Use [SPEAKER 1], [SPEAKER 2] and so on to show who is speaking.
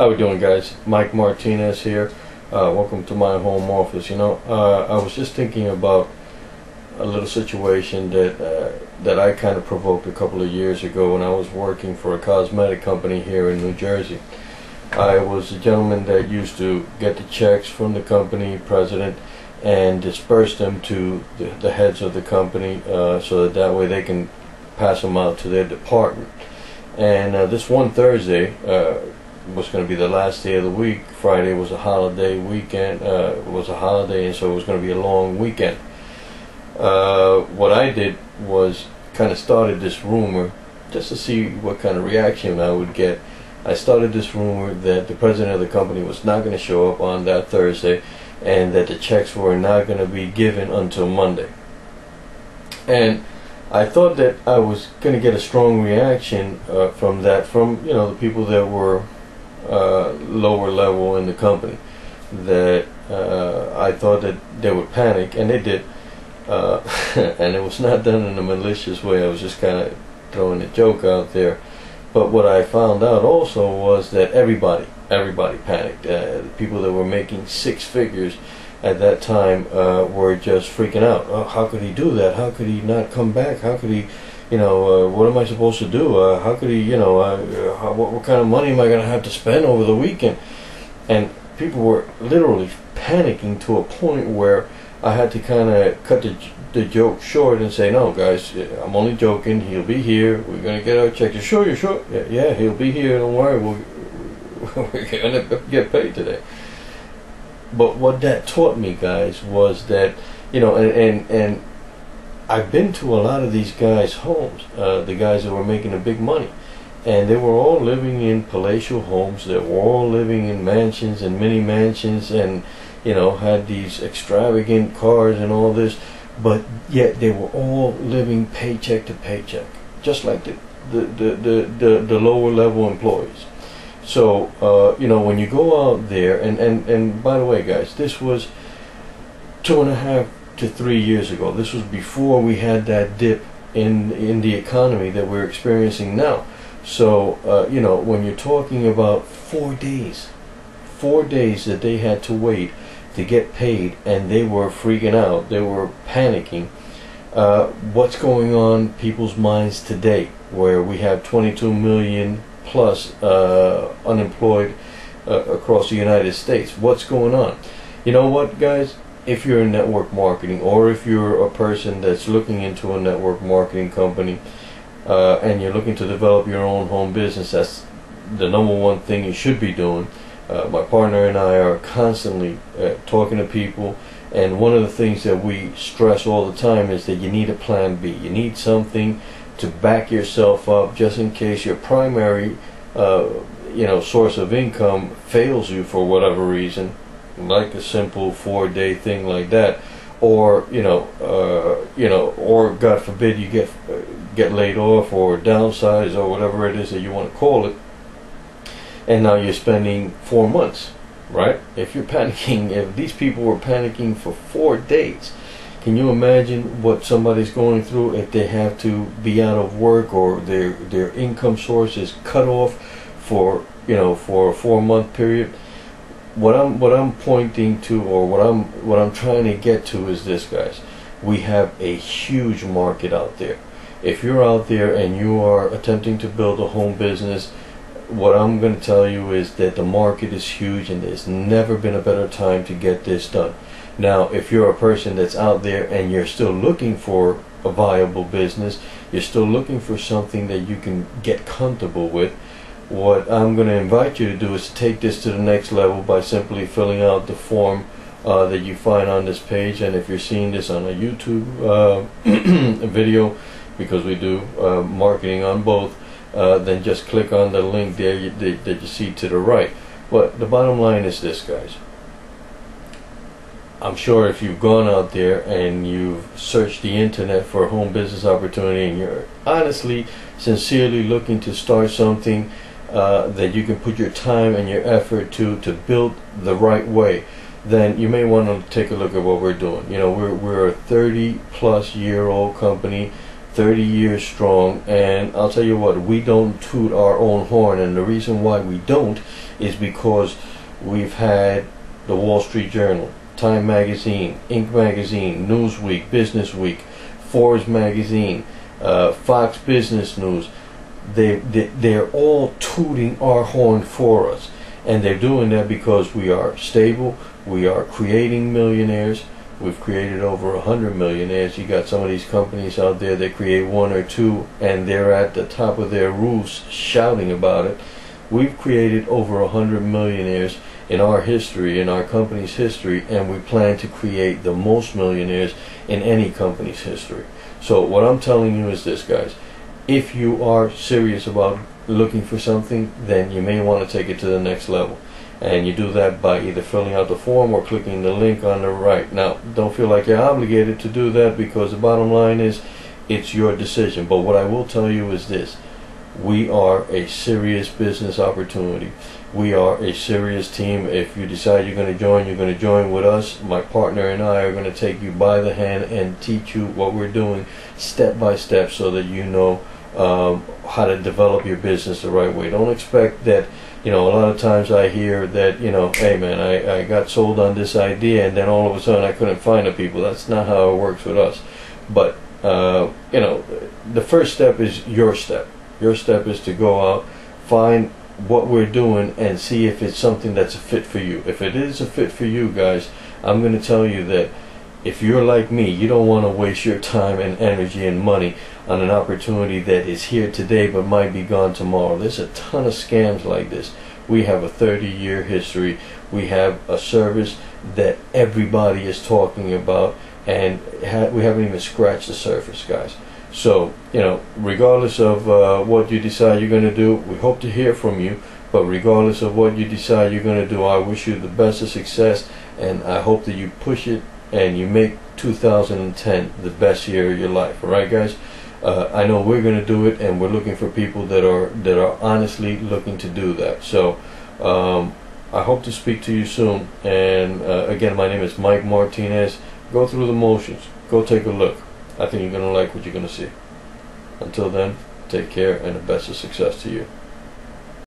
[SPEAKER 1] How we doing, guys? Mike Martinez here. Uh, welcome to my home office. You know, uh, I was just thinking about a little situation that uh, that I kind of provoked a couple of years ago when I was working for a cosmetic company here in New Jersey. I was a gentleman that used to get the checks from the company president and disperse them to the, the heads of the company uh, so that that way they can pass them out to their department. And uh, this one Thursday uh, was going to be the last day of the week. Friday was a holiday weekend. Uh, was a holiday, and so it was going to be a long weekend. Uh, what I did was kind of started this rumor just to see what kind of reaction I would get. I started this rumor that the president of the company was not going to show up on that Thursday and that the checks were not going to be given until Monday. And I thought that I was going to get a strong reaction uh, from that, from you know the people that were uh, lower level in the company. That uh, I thought that they would panic, and they did. Uh, and it was not done in a malicious way. I was just kind of throwing a joke out there. But what I found out also was that everybody, everybody panicked. Uh, the people that were making six figures at that time uh, were just freaking out. Oh, how could he do that? How could he not come back? How could he, you know, uh, what am I supposed to do? Uh, how could he, you know, uh, how, what, what kind of money am I going to have to spend over the weekend? And people were literally panicking to a point where I had to kind of cut the, the joke short and say, no, guys, I'm only joking. He'll be here. We're going to get our check. Sure? You sure? Yeah, yeah, he'll be here. Don't worry. We'll, we're going to get paid today but what that taught me, guys, was that you know, and and, and I've been to a lot of these guys' homes, uh, the guys that were making the big money, and they were all living in palatial homes. They were all living in mansions and mini mansions, and you know, had these extravagant cars and all this, but yet they were all living paycheck to paycheck, just like the the the the, the, the lower level employees. So, uh, you know, when you go out there, and, and, and by the way, guys, this was two and a half to three years ago. This was before we had that dip in, in the economy that we're experiencing now. So, uh, you know, when you're talking about four days, four days that they had to wait to get paid, and they were freaking out, they were panicking. Uh, what's going on people's minds today, where we have 22 million plus uh, unemployed uh, across the United States. What's going on? You know what, guys? If you're in network marketing or if you're a person that's looking into a network marketing company uh, and you're looking to develop your own home business, that's the number one thing you should be doing. Uh, my partner and I are constantly uh, talking to people and one of the things that we stress all the time is that you need a plan B. You need something to back yourself up just in case your primary uh, you know source of income fails you for whatever reason like a simple four day thing like that or you know uh, you know or god forbid you get get laid off or downsized or whatever it is that you want to call it and now you're spending four months right if you're panicking if these people were panicking for four days can you imagine what somebody's going through if they have to be out of work or their their income source is cut off for you know for a four month period? What I'm what I'm pointing to or what I'm what I'm trying to get to is this guys. We have a huge market out there. If you're out there and you are attempting to build a home business, what I'm going to tell you is that the market is huge and there's never been a better time to get this done. Now, if you're a person that's out there and you're still looking for a viable business, you're still looking for something that you can get comfortable with, what I'm going to invite you to do is take this to the next level by simply filling out the form uh, that you find on this page. And if you're seeing this on a YouTube uh, video, because we do uh, marketing on both, uh, then just click on the link there you, that, that you see to the right. But the bottom line is this, guys. I'm sure if you've gone out there and you've searched the internet for a home business opportunity and you're honestly, sincerely looking to start something uh, that you can put your time and your effort to to build the right way, then you may want to take a look at what we're doing. You know, we're we're a 30 plus year old company, 30 years strong, and I'll tell you what, we don't toot our own horn, and the reason why we don't is because we've had the Wall Street Journal, Time Magazine, Inc. Magazine, Newsweek, Business Week, Forbes Magazine, uh, Fox Business News. They, they, they're all tooting our horn for us. And they're doing that because we are stable, we are creating millionaires, We've created over a hundred millionaires. You got some of these companies out there that create one or two, and they're at the top of their roofs shouting about it. We've created over a hundred millionaires in our history, in our company's history, and we plan to create the most millionaires in any company's history. So what I'm telling you is this, guys. If you are serious about looking for something, then you may want to take it to the next level and you do that by either filling out the form or clicking the link on the right. Now, don't feel like you're obligated to do that because the bottom line is it's your decision. But what I will tell you is this we are a serious business opportunity. We are a serious team. If you decide you're going to join, you're going to join with us. My partner and I are going to take you by the hand and teach you what we're doing step by step so that you know um, how to develop your business the right way. Don't expect that you know, a lot of times I hear that, you know, hey man, I, I got sold on this idea and then all of a sudden I couldn't find the people. That's not how it works with us. But, uh, you know, the first step is your step. Your step is to go out, find what we're doing and see if it's something that's a fit for you. If it is a fit for you guys, I'm going to tell you that if you're like me, you don't want to waste your time and energy and money on an opportunity that is here today but might be gone tomorrow. There's a ton of scams like this. We have a 30 year history. We have a service that everybody is talking about and ha we haven't even scratched the surface, guys. So, you know, regardless of uh, what you decide you're going to do, we hope to hear from you. But regardless of what you decide you're going to do, I wish you the best of success and I hope that you push it and you make 2010 the best year of your life. All right, guys. Uh, I know we're going to do it, and we're looking for people that are that are honestly looking to do that. So, um, I hope to speak to you soon. And uh, again, my name is Mike Martinez. Go through the motions. Go take a look. I think you're going to like what you're going to see. Until then, take care and the best of success to you.